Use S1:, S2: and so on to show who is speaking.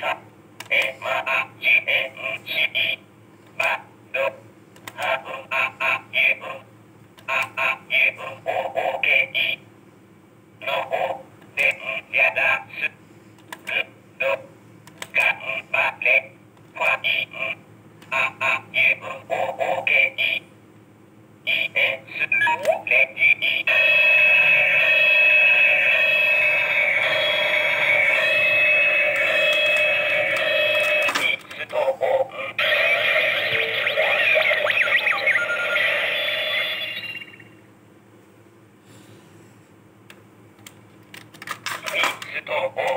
S1: mà chị স্থিত ও